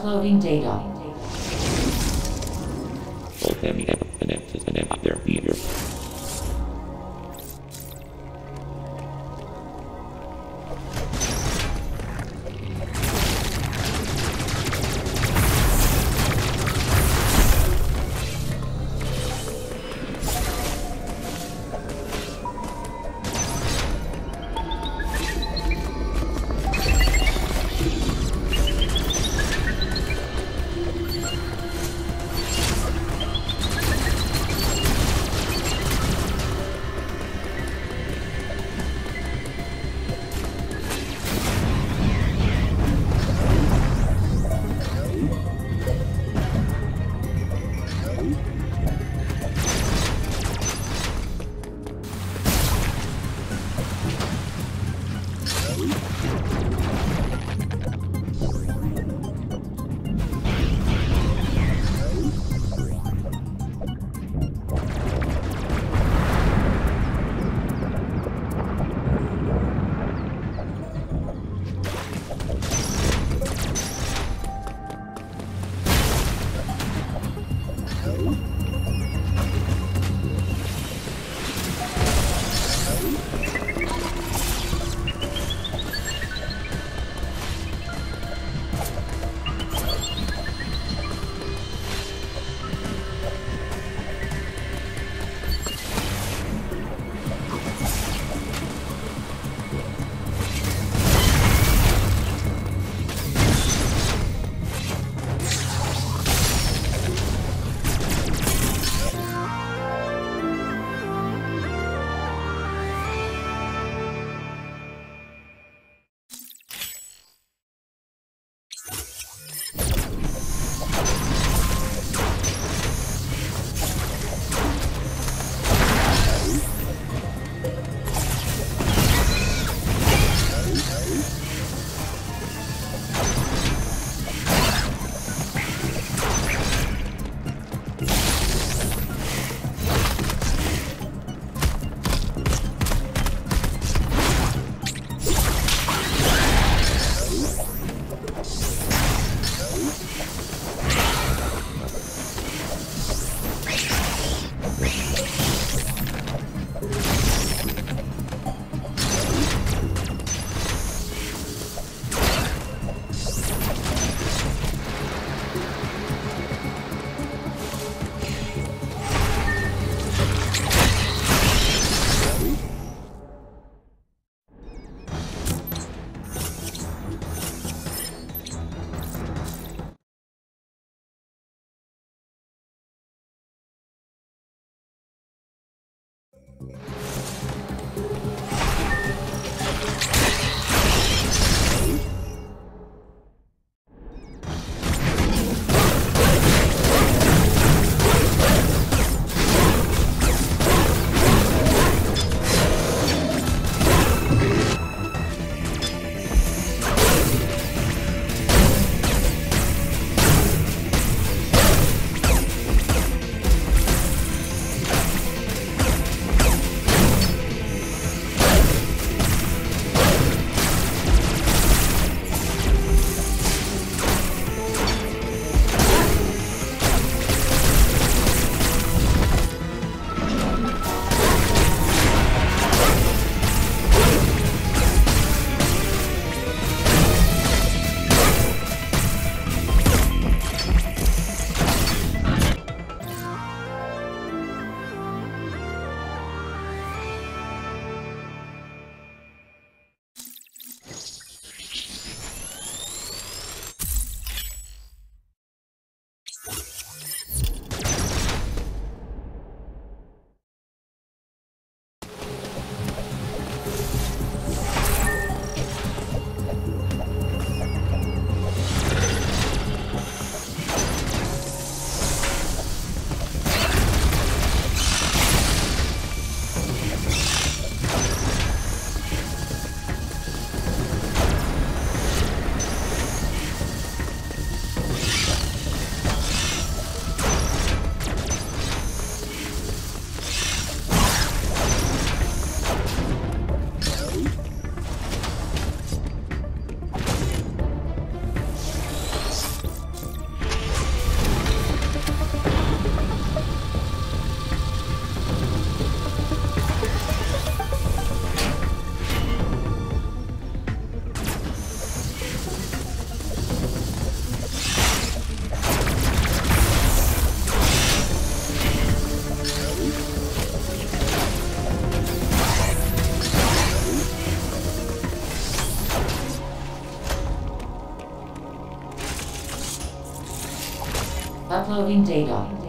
Uploading data. Uploading data.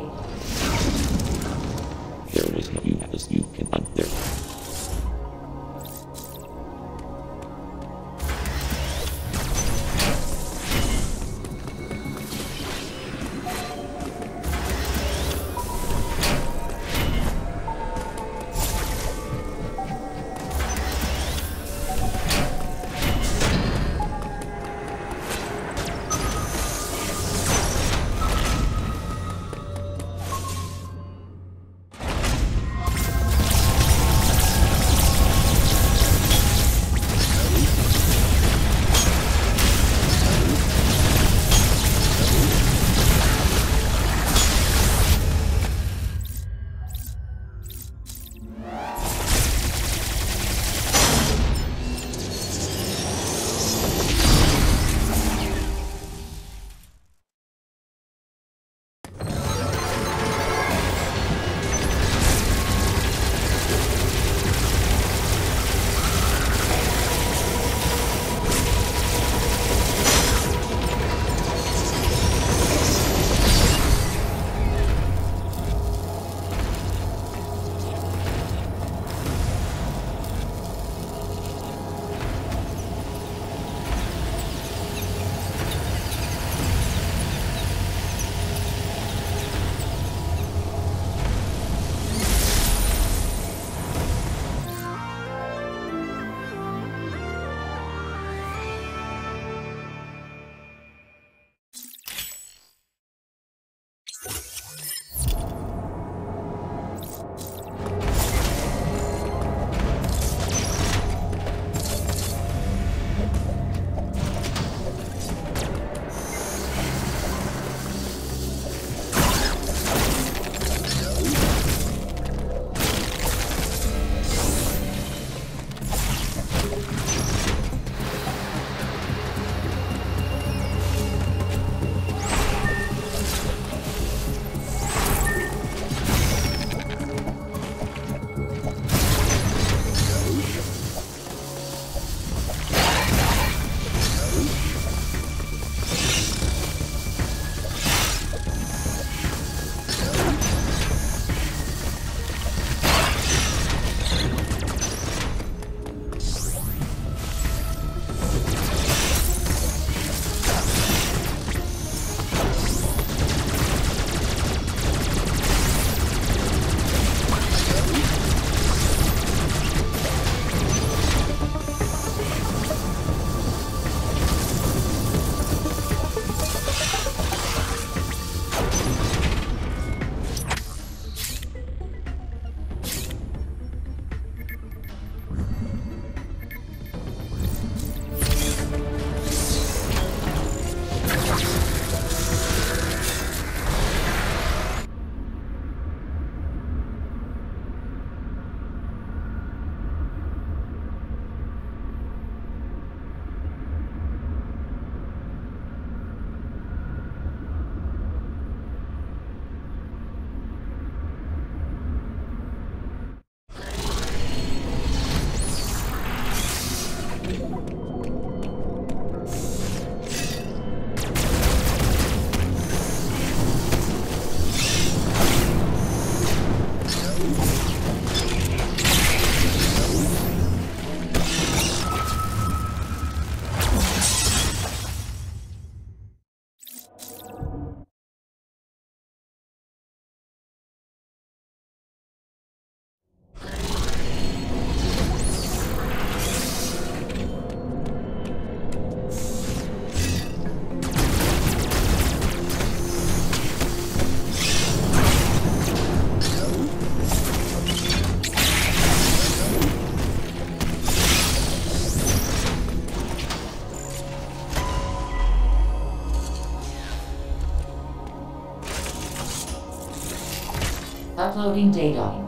Uploading data.